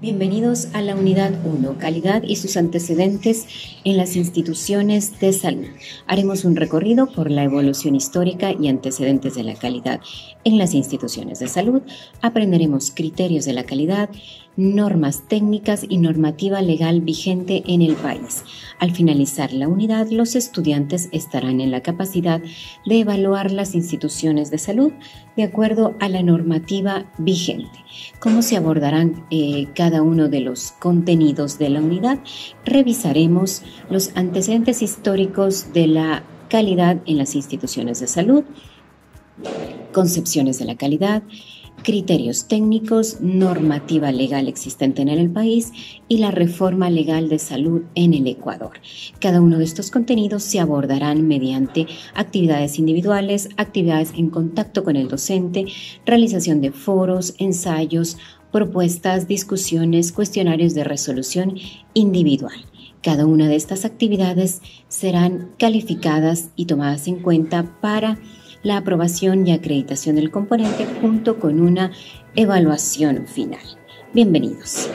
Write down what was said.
Bienvenidos a la unidad 1, calidad y sus antecedentes en las instituciones de salud. Haremos un recorrido por la evolución histórica y antecedentes de la calidad en las instituciones de salud. Aprenderemos criterios de la calidad, normas técnicas y normativa legal vigente en el país. Al finalizar la unidad, los estudiantes estarán en la capacidad de evaluar las instituciones de salud de acuerdo a la normativa vigente. ¿Cómo se abordarán eh, cada uno de los contenidos de la unidad? Revisaremos los antecedentes históricos de la calidad en las instituciones de salud, concepciones de la calidad, criterios técnicos, normativa legal existente en el país y la reforma legal de salud en el Ecuador. Cada uno de estos contenidos se abordarán mediante actividades individuales, actividades en contacto con el docente, realización de foros, ensayos, propuestas, discusiones, cuestionarios de resolución individual. Cada una de estas actividades serán calificadas y tomadas en cuenta para la aprobación y acreditación del componente junto con una evaluación final. Bienvenidos.